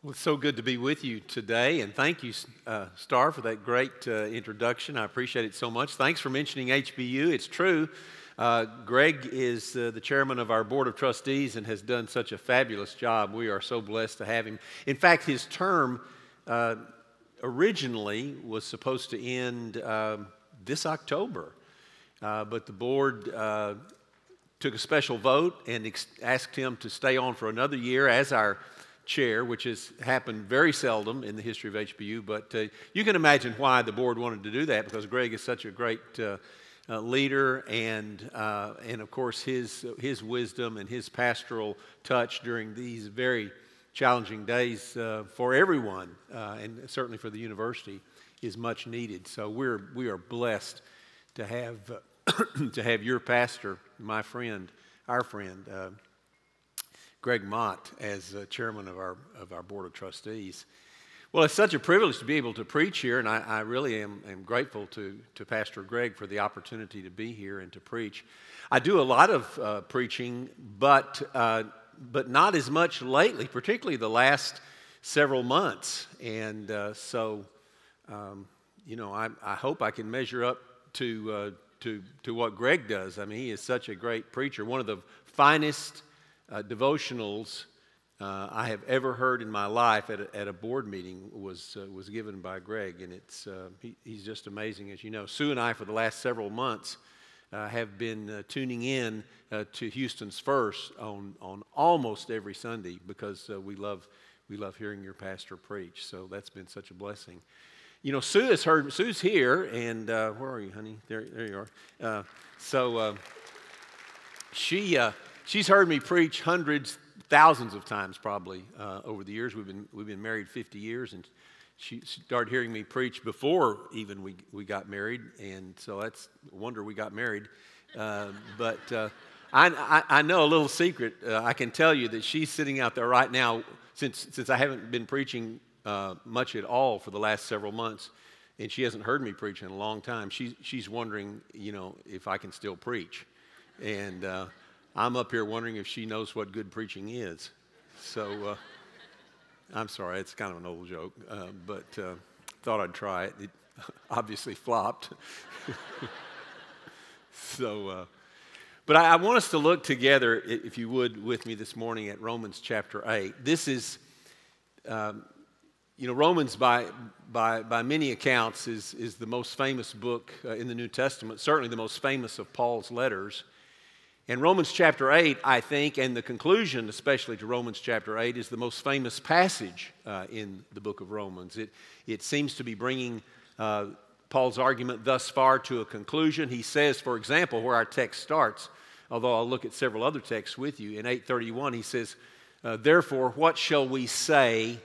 Well, it's so good to be with you today, and thank you, uh, Star, for that great uh, introduction. I appreciate it so much. Thanks for mentioning HBU. It's true. Uh, Greg is uh, the chairman of our board of trustees and has done such a fabulous job. We are so blessed to have him. In fact, his term uh, originally was supposed to end um, this October, uh, but the board took a special vote and ex- asked him to stay on for another year as our chair, which has happened very seldom in the history of HBU. But uh, you can imagine why the board wanted to do that because Greg is such a great uh, uh, leader, and uh, and of course his his wisdom and his pastoral touch during these very challenging days uh, for everyone, uh, and certainly for the university, is much needed. So we're we are blessed to have to have your pastor, my friend, our friend. Greg Matte as uh, chairman of our, of our board of trustees. Well, it's such a privilege to be able to preach here, and I, I really am, am, grateful to, to Pastor Greg for the opportunity to be here and to preach. I do a lot of uh, preaching, but, uh, but not as much lately, particularly the last several months. And uh, so, um, you know, I, I, hope I can measure up to, uh, to, to what Greg does. I mean, he is such a great preacher, one of the finest uh, devotionals uh, I have ever heard in my life at a, at a board meeting was, uh, was given by Greg, and it's, uh, he, he's just amazing, as you know. Sue and I, for the last several months, uh, have been uh, tuning in to Houston's First on, on almost every Sunday because we, love, we love hearing your pastor preach. So that's been such a blessing. You know, Sue has heard, Sue's here, and where are you, honey? There, there you are. so she She's heard me preach hundreds, thousands of times probably uh, over the years. We've been, we've been married 50 years, and she started hearing me preach before even we, we got married, and so that's a wonder we got married. Uh, but uh, I, I, I, know a little secret. Uh, I can tell you that she's sitting out there right now, since, since I haven't been preaching uh, much at all for the last several months, and she hasn't heard me preach in a long time. She's, she's wondering, you know, if I can still preach. And uh, I'm up here wondering if she knows what good preaching is. So uh, I'm sorry, it's kind of an old joke, uh, but uh, thought I'd try it. It obviously flopped. so, uh, but I, I, want us to look together, if you would, with me this morning at Romans chapter 8. This is, um, you know, Romans by, by, by many accounts is, is the most famous book uh, in the New Testament, certainly the most famous of Paul's letters. And Romans chapter 8, I think, and the conclusion, especially to Romans chapter 8, is the most famous passage uh, in the book of Romans. It, it seems to be bringing uh, Paul's argument thus far to a conclusion. He says, for example, where our text starts, although I'll look at several other texts with you, in 831, he says, uh, Therefore, what shall we say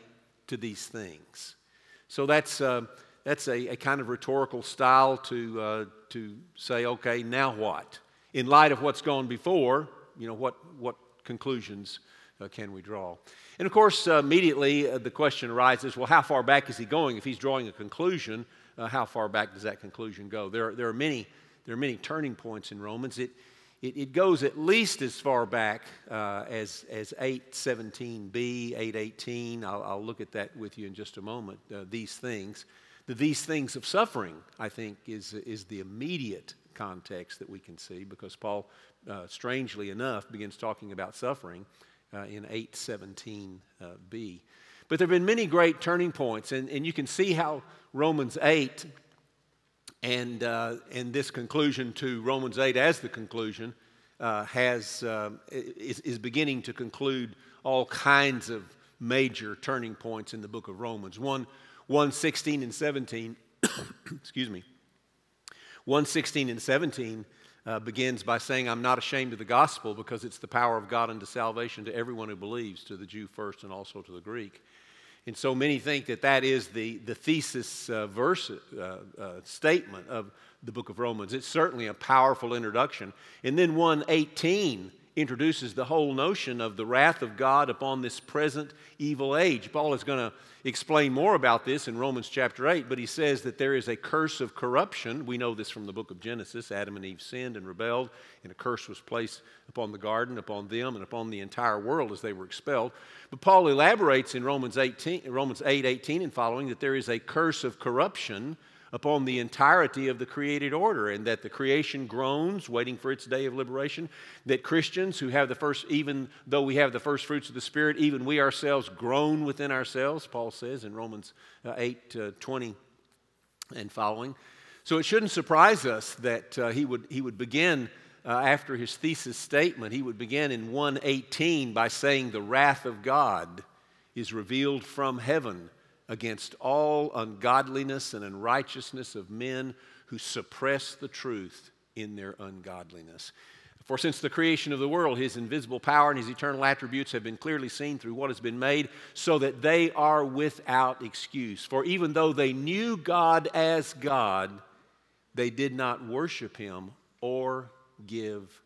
to these things? So that's, uh, that's a, a, kind of rhetorical style to, uh, to say, okay, now what? In light of what's gone before, you know, what, what conclusions uh, can we draw? And of course, uh, immediately uh, the question arises well, how far back is he going? If he's drawing a conclusion, uh, how far back does that conclusion go? There, are, there, are, many, there are many turning points in Romans. It, it, it goes at least as far back uh, as, as 817b, 818. I'll, I'll, look at that with you in just a moment. Uh, these things. The these things of suffering, I think, is, is the immediate context that we can see because Paul, uh, strangely enough, begins talking about suffering uh, in 817b. Uh, but there have been many great turning points, and, and you can see how Romans 8 and, uh, and this conclusion to Romans 8 as the conclusion uh, has, uh, is, is beginning to conclude all kinds of major turning points in the book of Romans. 1, 1 16 and 17, excuse me, 116 and 17 uh, begins by saying, I'm not ashamed of the gospel because it's the power of God unto salvation to everyone who believes, to the Jew first and also to the Greek. And so many think that that is the, the thesis uh, verse uh, uh statement of the book of Romans. It's certainly a powerful introduction. And then 118 introduces the whole notion of the wrath of God upon this present evil age. Paul is going to explain more about this in Romans chapter 8, but he says that there is a curse of corruption. We know this from the book of Genesis. Adam and Eve sinned and rebelled, and a curse was placed upon the garden, upon them, and upon the entire world as they were expelled. But Paul elaborates in Romans, 18, Romans 8 18 and following that there is a curse of corruption upon the entirety of the created order, and that the creation groans, waiting for its day of liberation. That Christians who have the first, even though we have the first fruits of the Spirit, even we ourselves groan within ourselves, Paul says in Romans uh, 8 uh, 20 and following. So it shouldn't surprise us that uh, he, would, he would begin. Uh, after his thesis statement, he would begin in 118 by saying, The wrath of God is revealed from heaven against all ungodliness and unrighteousness of men who suppress the truth in their ungodliness. For since the creation of the world, his invisible power and his eternal attributes have been clearly seen through what has been made, so that they are without excuse. For even though they knew God as God, they did not worship him or give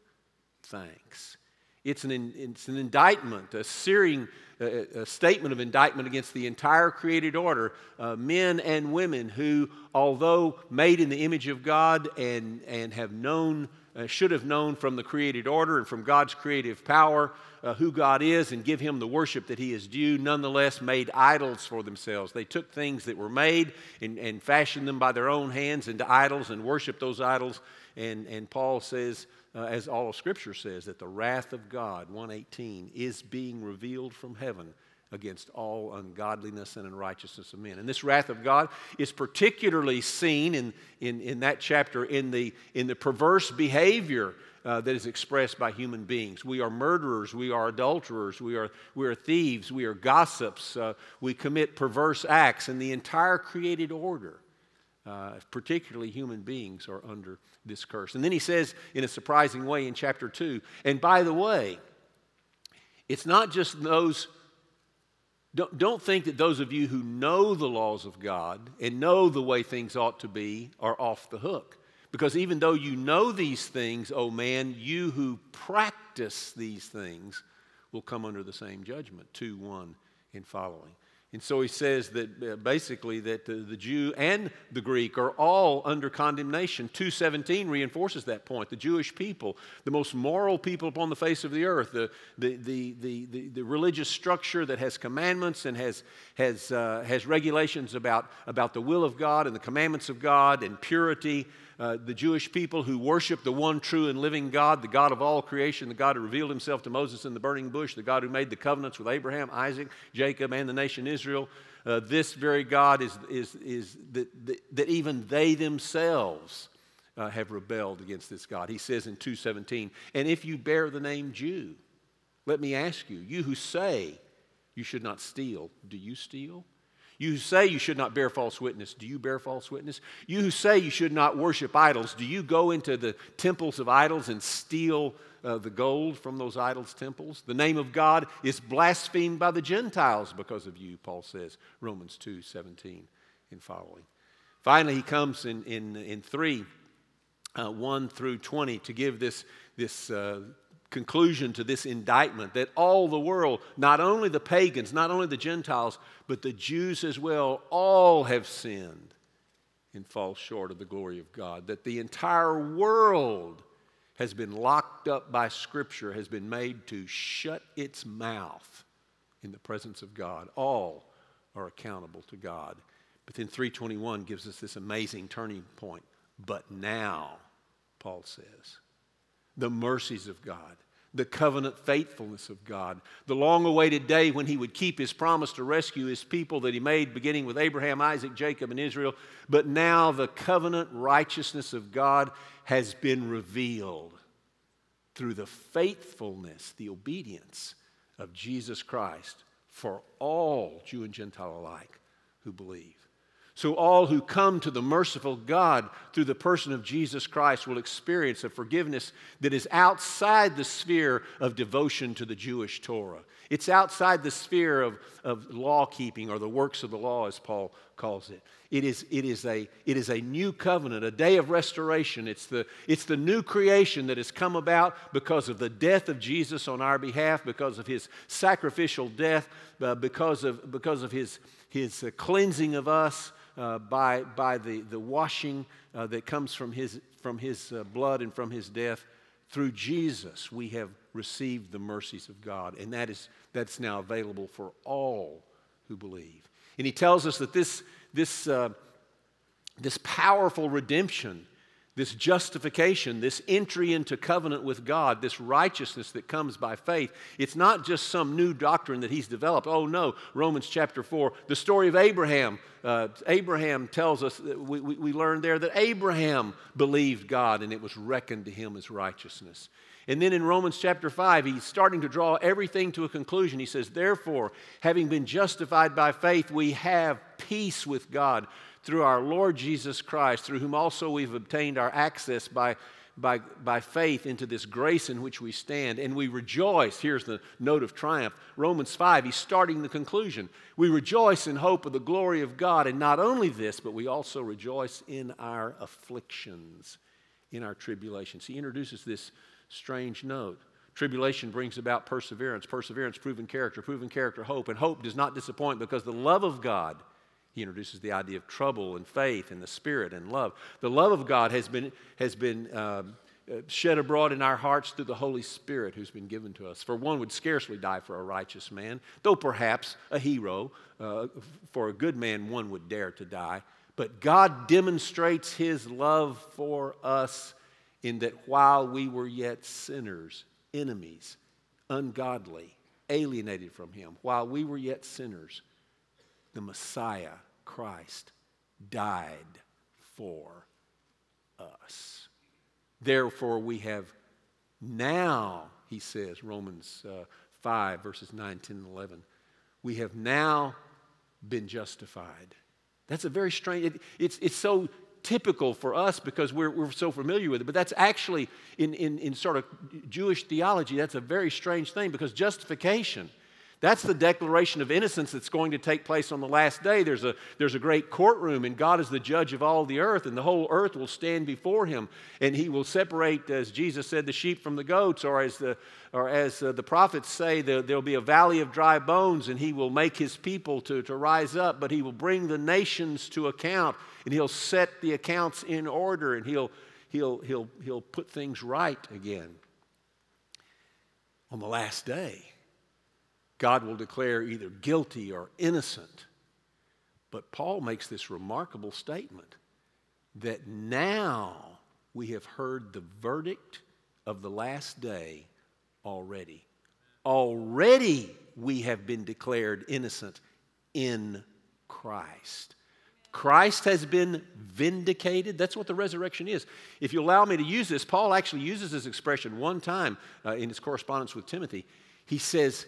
thanks. It's an, it's an indictment, a searing a, statement of indictment against the entire created order, uh, men and women who, although made in the image of God and, and have known, uh, should have known from the created order and from God's creative power uh, who God is and give Him the worship that He is due, nonetheless made idols for themselves. They took things that were made and, and fashioned them by their own hands into idols and worshiped those idols. And, and Paul says, uh, as all of Scripture says, that the wrath of God, 118, is being revealed from heaven against all ungodliness and unrighteousness of men. And this wrath of God is particularly seen in, in, in that chapter in the, in the perverse behavior uh, that is expressed by human beings. We are murderers, we are adulterers, we are, we are thieves, we are gossips, uh, we commit perverse acts, and the entire created order uh, particularly human beings, are under this curse. And then he says in a surprising way in chapter 2, and by the way, it's not just those, don't, don't think that those of you who know the laws of God and know the way things ought to be are off the hook. Because even though you know these things, oh man, you who practice these things will come under the same judgment 2 1 and following. And so he says that uh, basically that the, the, Jew and the Greek are all under condemnation. 217 reinforces that point. The Jewish people, the most moral people upon the face of the earth, the, the, the, the, the religious structure that has commandments and has, has, uh, has regulations about, about the will of God and the commandments of God and purity uh, the Jewish people who worship the one true and living God, the God of all creation, the God who revealed himself to Moses in the burning bush, the God who made the covenants with Abraham, Isaac, Jacob, and the nation Israel. Uh, this very God is, is, is that, that even they themselves uh, have rebelled against this God. He says in 217, and if you bear the name Jew, let me ask you, you who say you should not steal, do you steal? You who say you should not bear false witness, do you bear false witness? You who say you should not worship idols, do you go into the temples of idols and steal uh, the gold from those idols' temples? The name of God is blasphemed by the Gentiles because of you, Paul says, Romans 2 17 and following. Finally, he comes in, in, in 3 uh, 1 through 20 to give this, this uh, conclusion to this indictment that all the world, not only the pagans, not only the Gentiles, but the Jews as well, all have sinned and fall short of the glory of God. That the entire world has been locked up by Scripture, has been made to shut its mouth in the presence of God. All are accountable to God. But then 321 gives us this amazing turning point. But now, Paul says, the mercies of God, the covenant faithfulness of God, the long awaited day when he would keep his promise to rescue his people that he made, beginning with Abraham, Isaac, Jacob, and Israel. But now the covenant righteousness of God has been revealed through the faithfulness, the obedience of Jesus Christ for all Jew and Gentile alike who believe. So, all who come to the merciful God through the person of Jesus Christ will experience a forgiveness that is outside the sphere of devotion to the Jewish Torah. It's outside the sphere of, of law keeping or the works of the law, as Paul calls it. It is, it, is a, it is a new covenant, a day of restoration. It's the, it's the new creation that has come about because of the death of Jesus on our behalf, because of his sacrificial death, uh, because of, because of his, his uh, cleansing of us uh, by, by the, the washing uh, that comes from his, from his uh, blood and from his death. Through Jesus, we have received the mercies of God, and that is, that's now available for all who believe. And he tells us that this this, uh, this powerful redemption, this justification, this entry into covenant with God, this righteousness that comes by faith, it's not just some new doctrine that he's developed. Oh, no. Romans chapter 4, the story of Abraham. Uh, Abraham tells us, we, we, we learn there that Abraham believed God and it was reckoned to him as righteousness. And then in Romans chapter 5, he's starting to draw everything to a conclusion. He says, Therefore, having been justified by faith, we have peace with God through our Lord Jesus Christ, through whom also we've obtained our access by, by, by faith into this grace in which we stand. And we rejoice. Here's the note of triumph. Romans 5, he's starting the conclusion. We rejoice in hope of the glory of God. And not only this, but we also rejoice in our afflictions, in our tribulations. He introduces this strange note. Tribulation brings about perseverance, perseverance, proven character, proven character, hope. And hope does not disappoint because the love of God, he introduces the idea of trouble and faith and the Spirit and love. The love of God has been, has been um, uh, shed abroad in our hearts through the Holy Spirit who's been given to us. For one would scarcely die for a righteous man, though perhaps a hero. Uh, for a good man, one would dare to die. But God demonstrates his love for us in that while we were yet sinners, enemies, ungodly, alienated from Him, while we were yet sinners, the Messiah, Christ, died for us. Therefore, we have now, he says, Romans uh, 5, verses 9, 10, and 11, we have now been justified. That's a very strange, it, it's, it's so typical for us because we're, we're so familiar with it. But that's actually, in, in, in sort of Jewish theology, that's a very strange thing because justification that's the declaration of innocence that's going to take place on the last day. There's a, there's a great courtroom, and God is the judge of all the earth, and the whole earth will stand before him. And he will separate, as Jesus said, the sheep from the goats, or as the, or as, uh, the prophets say, there, will be a valley of dry bones, and he will make his people to, to rise up, but he will bring the nations to account, and he'll set the accounts in order, and he'll, he'll, he'll, he'll put things right again on the last day. God will declare either guilty or innocent. But Paul makes this remarkable statement that now we have heard the verdict of the last day already. Already we have been declared innocent in Christ. Christ has been vindicated. That's what the resurrection is. If you allow me to use this, Paul actually uses this expression one time uh, in his correspondence with Timothy. He says,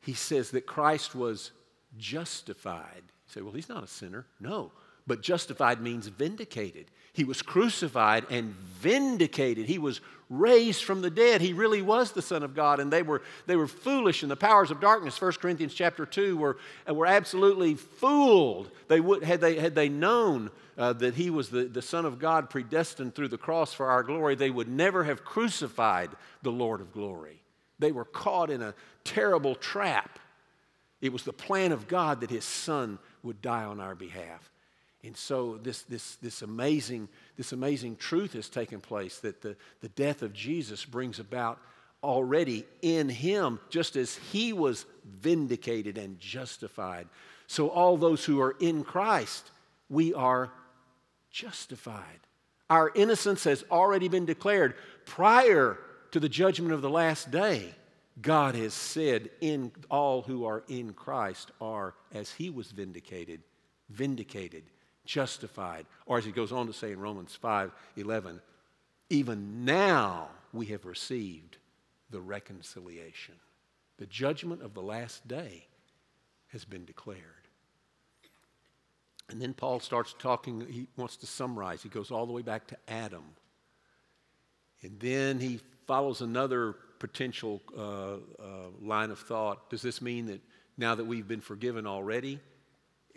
he says that Christ was justified. You say, well, he's not a sinner. No, but justified means vindicated. He was crucified and vindicated. He was raised from the dead. He really was the Son of God, and they were, they were foolish, and the powers of darkness, 1 Corinthians chapter 2, were, were absolutely fooled. They would, had, they, had they known uh, that he was the, the Son of God predestined through the cross for our glory, they would never have crucified the Lord of glory. They were caught in a terrible trap. It was the plan of God that his son would die on our behalf. And so this, this, this, amazing, this amazing truth has taken place that the, the death of Jesus brings about already in him, just as he was vindicated and justified. So all those who are in Christ, we are justified. Our innocence has already been declared prior to the judgment of the last day. God has said, in all who are in Christ are, as he was vindicated, vindicated, justified. Or as he goes on to say in Romans 5 11, even now we have received the reconciliation. The judgment of the last day has been declared. And then Paul starts talking, he wants to summarize. He goes all the way back to Adam. And then he follows another potential uh, uh, line of thought. Does this mean that now that we've been forgiven already,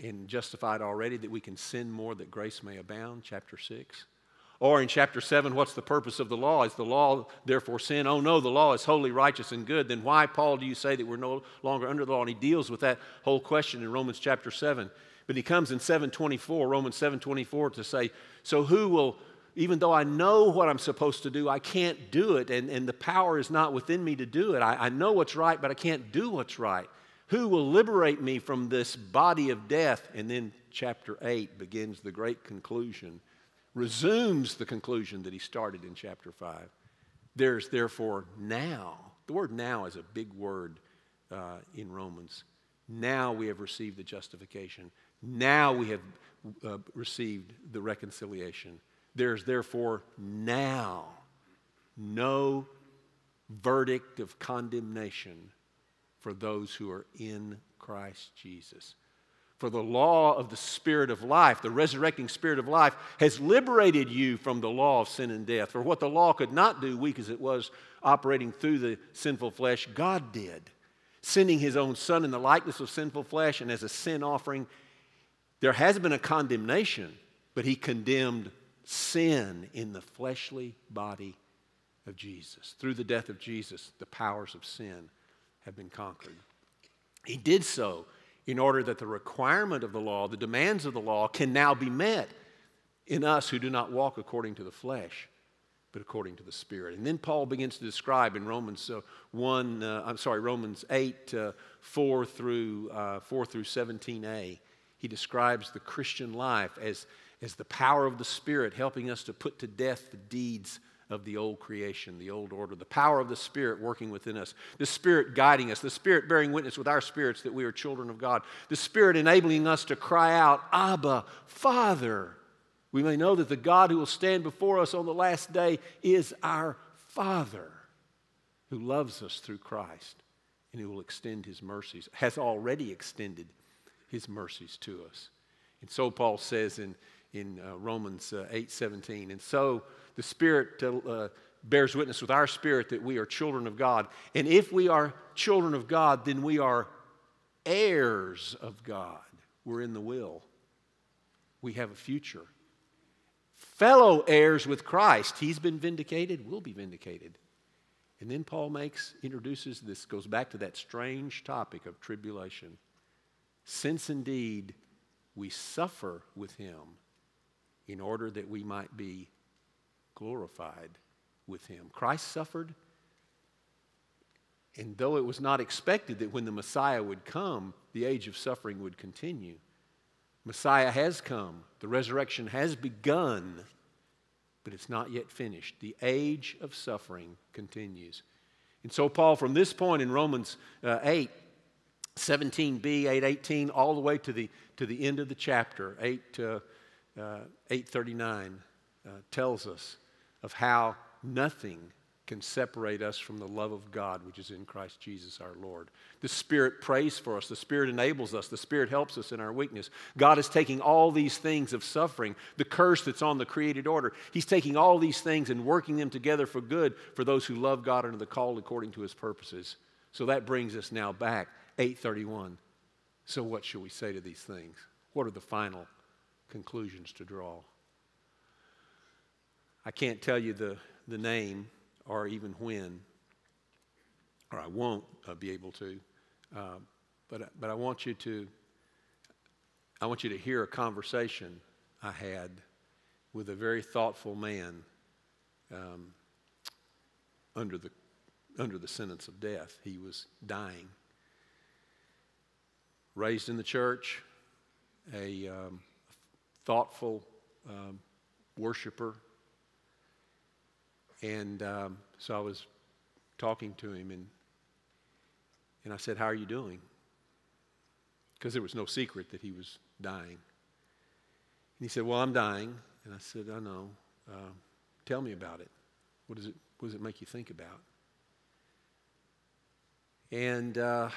and justified already that we can sin more that grace may abound, chapter 6. Or in chapter 7, what's the purpose of the law? Is the law therefore sin? Oh no, the law is holy, righteous, and good. Then why, Paul, do you say that we're no longer under the law? And he deals with that whole question in Romans chapter 7. But he comes in 724, Romans 724, to say, So who will, even though I know what I'm supposed to do, I can't do it, and, and the power is not within me to do it. I, I know what's right, but I can't do what's right. Who will liberate me from this body of death? And then chapter 8 begins the great conclusion, resumes the conclusion that he started in chapter 5. There's therefore now, the word now is a big word uh, in Romans. Now we have received the justification. Now we have uh, received the reconciliation. There's therefore now no verdict of condemnation for those who are in Christ Jesus. For the law of the Spirit of life, the resurrecting Spirit of life, has liberated you from the law of sin and death. For what the law could not do, weak as it was operating through the sinful flesh, God did, sending His own Son in the likeness of sinful flesh and as a sin offering. There has been a condemnation, but He condemned sin in the fleshly body of Jesus. Through the death of Jesus, the powers of sin have been conquered. He did so in order that the requirement of the law, the demands of the law, can now be met in us who do not walk according to the flesh, but according to the Spirit. And then Paul begins to describe in Romans uh, 1, uh, I'm sorry, Romans 8, uh, 4 through, uh, 4 through 17a. He describes the Christian life as, as the power of the Spirit helping us to put to death the deeds of the old creation, the old order, the power of the Spirit working within us, the Spirit guiding us, the Spirit bearing witness with our spirits that we are children of God, the Spirit enabling us to cry out, Abba, Father. We may know that the God who will stand before us on the last day is our Father who loves us through Christ and who will extend his mercies, has already extended his mercies to us. And so Paul says in, in uh, Romans uh, 8 17, and so the Spirit uh, bears witness with our spirit that we are children of God. And if we are children of God, then we are heirs of God. We're in the will. We have a future. Fellow heirs with Christ. He's been vindicated, we'll be vindicated. And then Paul makes, introduces this, goes back to that strange topic of tribulation. Since indeed we suffer with him in order that we might be glorified with him. Christ suffered, and though it was not expected that when the Messiah would come, the age of suffering would continue, Messiah has come, the resurrection has begun, but it's not yet finished. The age of suffering continues. And so, Paul, from this point in Romans uh, 8, 17b, 818, all the way to the, to the end of the chapter, 8, uh, 839, uh, tells us of how nothing can separate us from the love of God which is in Christ Jesus our Lord. The Spirit prays for us, the Spirit enables us, the Spirit helps us in our weakness. God is taking all these things of suffering, the curse that's on the created order, He's taking all these things and working them together for good for those who love God and are the called according to His purposes. So that brings us now back, 831. So, what shall we say to these things? What are the final conclusions to draw? I can't tell you the, the name or even when, or I won't uh, be able to. Uh, but, but I want you to I want you to hear a conversation I had with a very thoughtful man um, under the under the sentence of death. He was dying. Raised in the church, a um, thoughtful um, worshiper and um, so I was talking to him, and, and I said, How are you doing? Because there was no secret that he was dying. And he said, Well, I'm dying. And I said, I know. Uh, tell me about it. What, does it. what does it make you think about? And uh,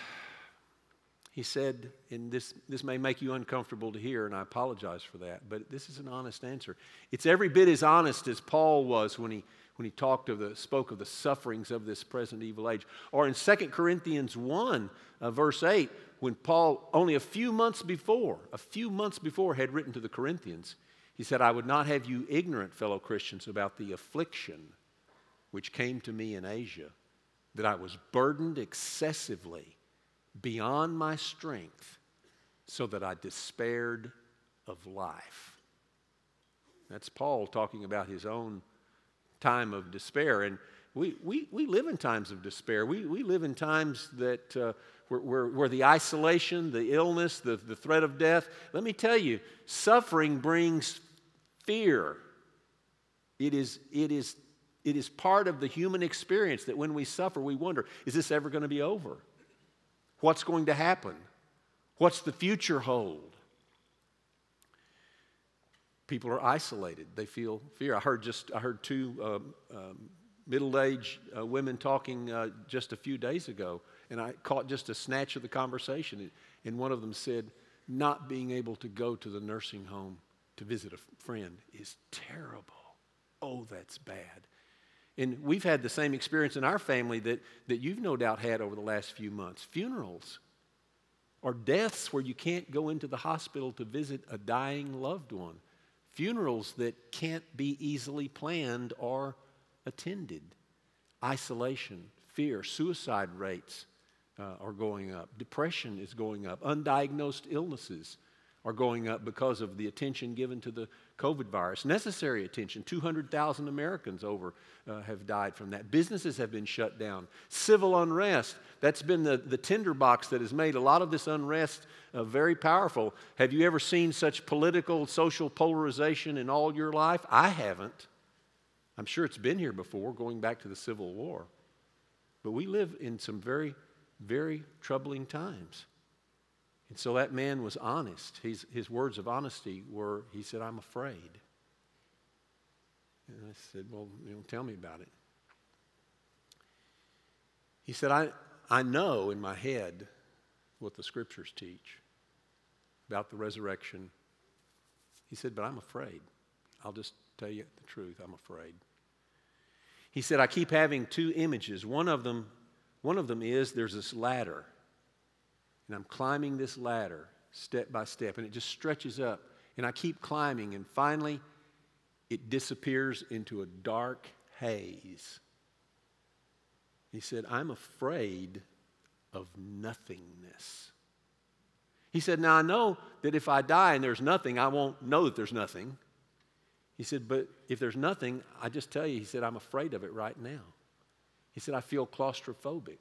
he said, and this, this may make you uncomfortable to hear, and I apologize for that, but this is an honest answer. It's every bit as honest as Paul was when he, when he talked of the, spoke of the sufferings of this present evil age. Or in 2 Corinthians 1, uh, verse 8, when Paul, only a few months before, a few months before, had written to the Corinthians, he said, I would not have you ignorant, fellow Christians, about the affliction which came to me in Asia, that I was burdened excessively beyond my strength, so that I despaired of life. That's Paul talking about his own time of despair. And we, we, we live in times of despair. We, we live in times that uh, where, where, where, the isolation, the illness, the, the threat of death, let me tell you, suffering brings fear. It is, it, is, it is part of the human experience that when we suffer, we wonder is this ever going to be over? What's going to happen? What's the future hold? People are isolated. They feel fear. I heard just I heard two um, um, middle-aged uh, women talking uh, just a few days ago, and I caught just a snatch of the conversation. And one of them said, "Not being able to go to the nursing home to visit a friend is terrible. Oh, that's bad." And we've had the same experience in our family that, that you've no doubt had over the last few months. Funerals or deaths where you can't go into the hospital to visit a dying loved one. Funerals that can't be easily planned or attended, isolation, fear, suicide rates uh, are going up, depression is going up, undiagnosed illnesses are going up because of the attention given to the COVID virus. Necessary attention. 200,000 Americans over uh, have died from that. Businesses have been shut down. Civil unrest. That's been the, the tinderbox that has made a lot of this unrest uh, very powerful. Have you ever seen such political, social polarization in all your life? I haven't. I'm sure it's been here before, going back to the Civil War. But we live in some very, very troubling times. And so that man was honest. His, his words of honesty were, he said, I'm afraid. And I said, Well, you know, tell me about it. He said, I, I know in my head what the scriptures teach about the resurrection. He said, But I'm afraid. I'll just tell you the truth. I'm afraid. He said, I keep having two images. One of them, one of them is there's this ladder and I'm climbing this ladder step by step, and it just stretches up. And I keep climbing, and finally, it disappears into a dark haze. He said, I'm afraid of nothingness. He said, Now I know that if I die and there's nothing, I won't know that there's nothing. He said, But if there's nothing, I just tell you, he said, I'm afraid of it right now. He said, I feel claustrophobic.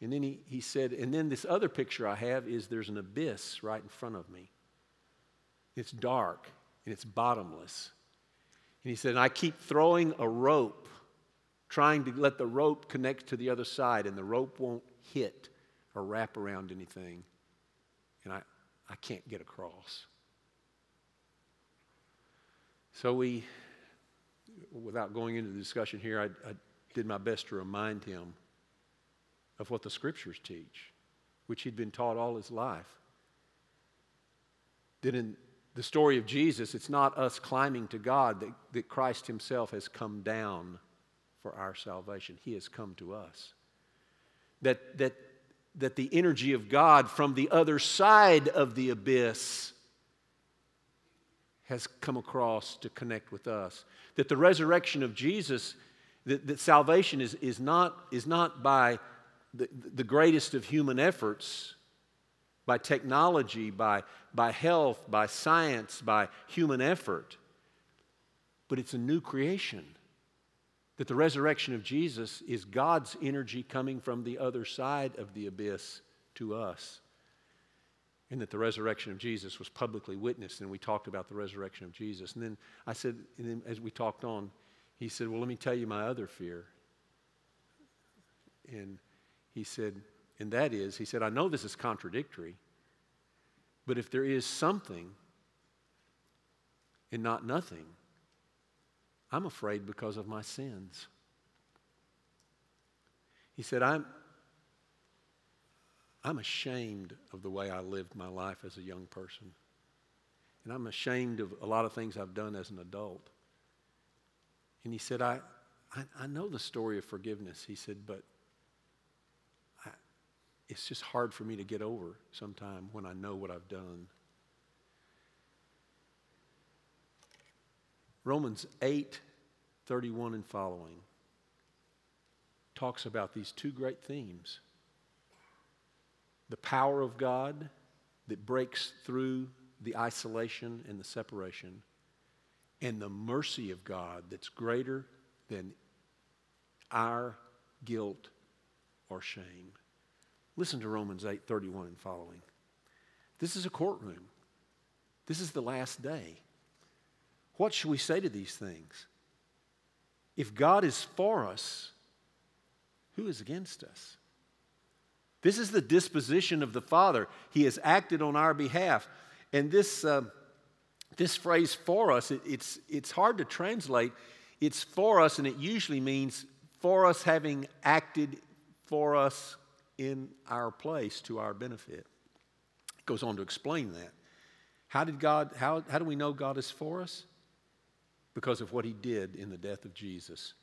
And then he, he said, and then this other picture I have is there's an abyss right in front of me. It's dark and it's bottomless. And he said, and I keep throwing a rope, trying to let the rope connect to the other side, and the rope won't hit or wrap around anything. And I, I can't get across. So we, without going into the discussion here, I, I did my best to remind him of what the scriptures teach, which he'd been taught all his life. That in the story of Jesus, it's not us climbing to God, that, that Christ himself has come down for our salvation. He has come to us. That, that, that the energy of God from the other side of the abyss has come across to connect with us. That the resurrection of Jesus, that, that salvation is, is, not, is not by the, the greatest of human efforts by technology, by, by health, by science, by human effort. But it's a new creation. That the resurrection of Jesus is God's energy coming from the other side of the abyss to us. And that the resurrection of Jesus was publicly witnessed, and we talked about the resurrection of Jesus. And then I said, and then as we talked on, he said, Well, let me tell you my other fear. And he said, and that is, he said, I know this is contradictory, but if there is something and not nothing, I'm afraid because of my sins. He said, I'm, I'm ashamed of the way I lived my life as a young person. And I'm ashamed of a lot of things I've done as an adult. And he said, I, I, I know the story of forgiveness. He said, but it's just hard for me to get over sometime when I know what I've done. Romans 8 31 and following talks about these two great themes the power of God that breaks through the isolation and the separation, and the mercy of God that's greater than our guilt or shame. Listen to Romans 8 31 and following. This is a courtroom. This is the last day. What should we say to these things? If God is for us, who is against us? This is the disposition of the Father. He has acted on our behalf. And this, uh, this phrase for us, it, it's, it's hard to translate. It's for us, and it usually means for us having acted for us in our place to our benefit. It goes on to explain that. How did God, how, how do we know God is for us? Because of what he did in the death of Jesus.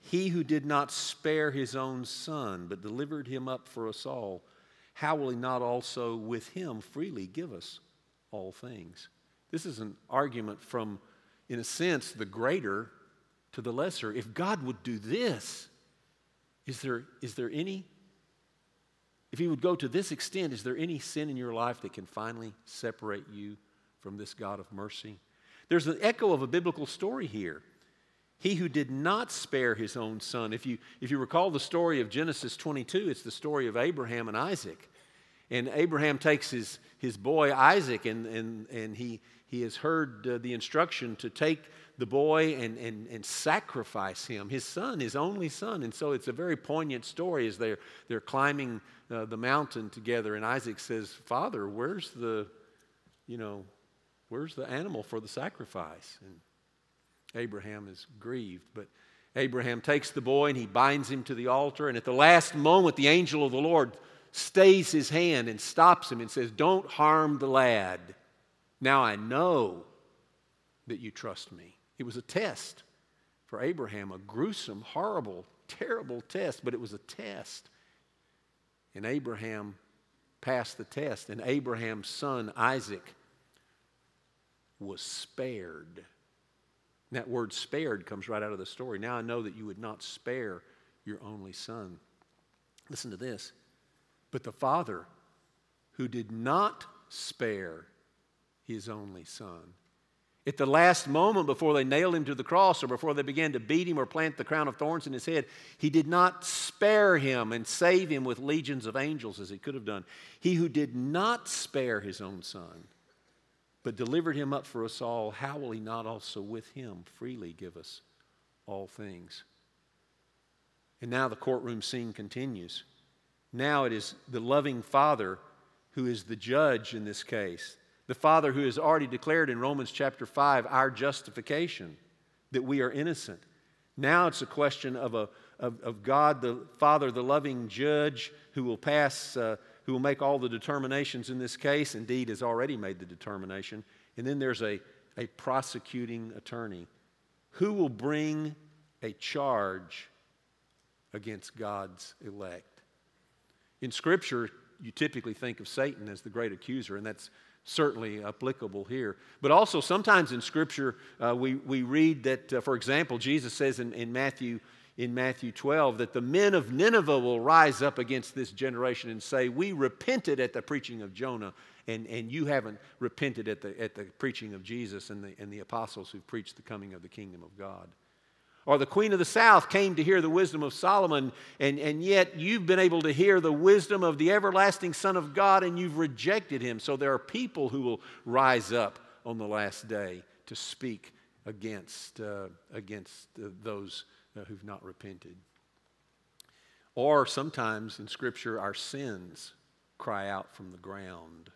He who did not spare his own son, but delivered him up for us all, how will he not also with him freely give us all things? This is an argument from, in a sense, the greater to the lesser. If God would do this, is there, is there any, if He would go to this extent, is there any sin in your life that can finally separate you from this God of mercy? There's an echo of a biblical story here. He who did not spare his own son. If you, if you recall the story of Genesis 22, it's the story of Abraham and Isaac. And Abraham takes his, his boy Isaac, and, and, and he, he has heard uh, the instruction to take the boy and, and, and sacrifice him, his son, his only son. And so it's a very poignant story as they're, they're climbing uh, the mountain together. And Isaac says, Father, where's the, you know, where's the animal for the sacrifice? And Abraham is grieved. But Abraham takes the boy and he binds him to the altar. And at the last moment, the angel of the Lord stays his hand and stops him and says, Don't harm the lad. Now I know that you trust me. It was a test for Abraham, a gruesome, horrible, terrible test, but it was a test. And Abraham passed the test, and Abraham's son, Isaac, was spared. And that word spared comes right out of the story. Now I know that you would not spare your only son. Listen to this. But the father who did not spare his only son at the last moment before they nailed him to the cross or before they began to beat him or plant the crown of thorns in his head, he did not spare him and save him with legions of angels as he could have done. He who did not spare his own son, but delivered him up for us all, how will he not also with him freely give us all things? And now the courtroom scene continues. Now it is the loving Father who is the judge in this case. The Father who has already declared in Romans chapter 5 our justification, that we are innocent. Now it's a question of, a, of, of God, the Father, the loving judge, who will pass, uh, who will make all the determinations in this case, indeed has already made the determination. And then there's a, a prosecuting attorney who will bring a charge against God's elect. In Scripture, you typically think of Satan as the great accuser, and that's certainly applicable here. But also, sometimes in Scripture, uh, we, we read that, uh, for example, Jesus says in, in, Matthew, in Matthew 12 that the men of Nineveh will rise up against this generation and say, We repented at the preaching of Jonah, and, and you haven't repented at the, at the preaching of Jesus and the, and the apostles who preached the coming of the kingdom of God. Or the queen of the south came to hear the wisdom of Solomon, and, and yet you've been able to hear the wisdom of the everlasting Son of God, and you've rejected him. So there are people who will rise up on the last day to speak against, uh, against uh, those uh, who've not repented. Or sometimes in Scripture, our sins cry out from the ground.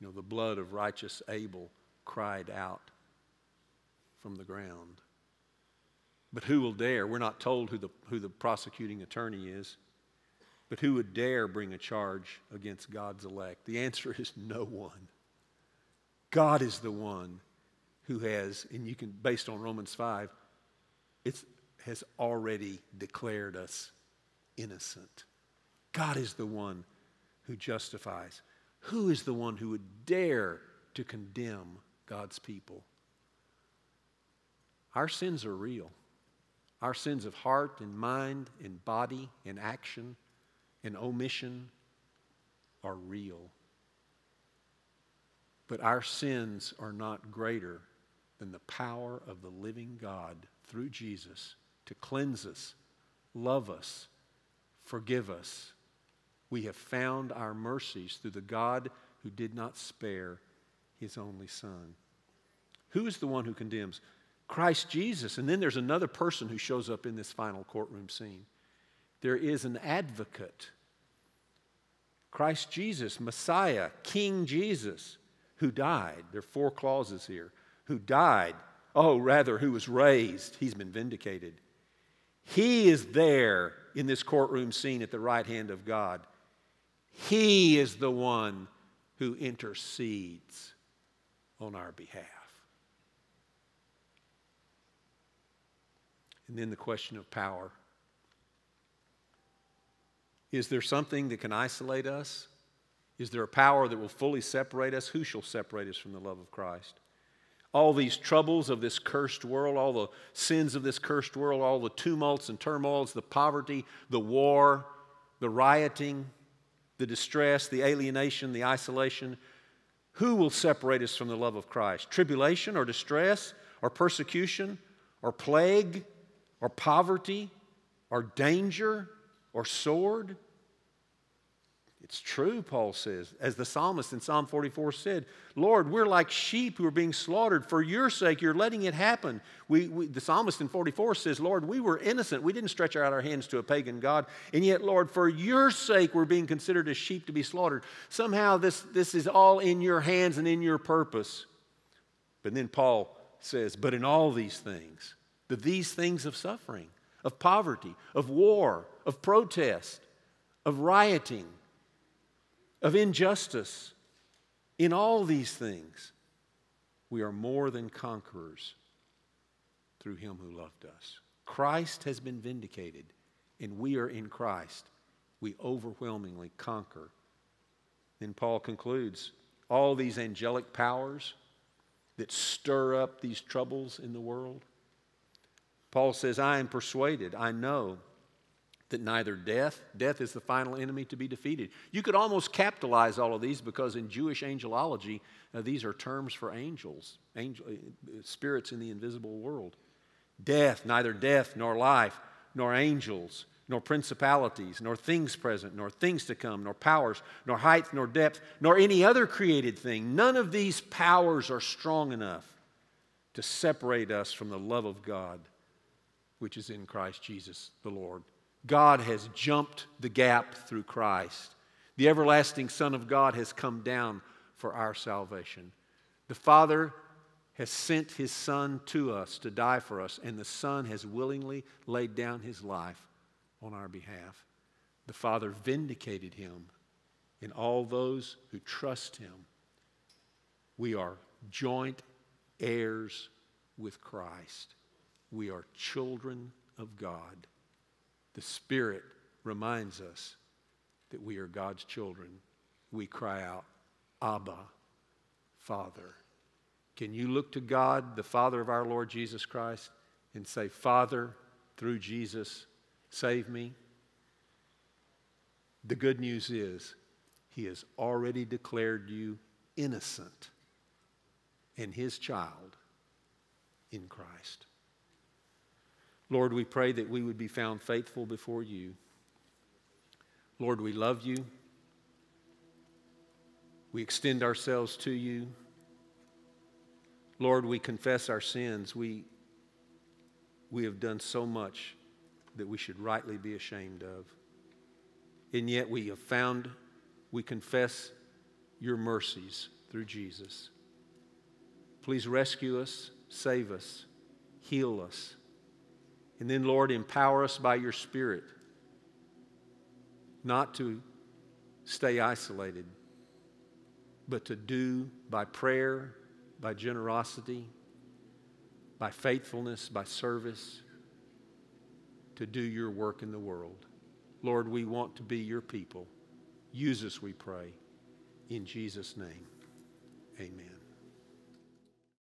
You know, the blood of righteous Abel cried out from the ground. But who will dare? We're not told who the, who the prosecuting attorney is. But who would dare bring a charge against God's elect? The answer is no one. God is the one who has, and you can, based on Romans 5, it has already declared us innocent. God is the one who justifies. Who is the one who would dare to condemn God's people? Our sins are real. Our sins of heart and mind and body and action and omission are real. But our sins are not greater than the power of the living God through Jesus to cleanse us, love us, forgive us. We have found our mercies through the God who did not spare his only Son. Who is the one who condemns? Christ Jesus. And then there's another person who shows up in this final courtroom scene. There is an advocate. Christ Jesus, Messiah, King Jesus, who died. There are four clauses here. Who died. Oh, rather, who was raised. He's been vindicated. He is there in this courtroom scene at the right hand of God. He is the one who intercedes on our behalf. And then the question of power. Is there something that can isolate us? Is there a power that will fully separate us? Who shall separate us from the love of Christ? All these troubles of this cursed world, all the sins of this cursed world, all the tumults and turmoils, the poverty, the war, the rioting, the distress, the alienation, the isolation. Who will separate us from the love of Christ? Tribulation or distress or persecution or plague or poverty or danger or sword? It's true, Paul says. As the psalmist in Psalm 44 said, Lord, we're like sheep who are being slaughtered. For your sake, you're letting it happen. We, we, the psalmist in 44 says, Lord, we were innocent. We didn't stretch out our hands to a pagan God. And yet, Lord, for your sake, we're being considered as sheep to be slaughtered. Somehow, this, this is all in your hands and in your purpose. But then Paul says, But in all these things, the these things of suffering, of poverty, of war, of protest, of rioting, of injustice. In all these things, we are more than conquerors through him who loved us. Christ has been vindicated, and we are in Christ. We overwhelmingly conquer. Then Paul concludes all these angelic powers that stir up these troubles in the world. Paul says, I am persuaded, I know that neither death, death is the final enemy to be defeated. You could almost capitalize all of these because in Jewish angelology, uh, these are terms for angels, angel, uh, spirits in the invisible world. Death, neither death nor life, nor angels, nor principalities, nor things present, nor things to come, nor powers, nor height, nor depth, nor any other created thing. None of these powers are strong enough to separate us from the love of God, which is in Christ Jesus the Lord. God has jumped the gap through Christ. The everlasting Son of God has come down for our salvation. The Father has sent His Son to us to die for us, and the Son has willingly laid down His life on our behalf. The Father vindicated Him in all those who trust Him. We are joint heirs with Christ. We are children of God. The Spirit reminds us that we are God's children. We cry out, Abba, Father. Can you look to God, the Father of our Lord Jesus Christ, and say, Father, through Jesus, save me? The good news is, He has already declared you innocent and His child in Christ. Lord, we pray that we would be found faithful before you. Lord, we love you. We extend ourselves to you. Lord, we confess our sins. We, we have done so much that we should rightly be ashamed of. And yet we have found, we confess your mercies through Jesus. Please rescue us, save us, heal us. And then, Lord, empower us by your Spirit not to stay isolated, but to do by prayer, by generosity, by faithfulness, by service, to do your work in the world. Lord, we want to be your people. Use us, we pray. In Jesus' name, amen.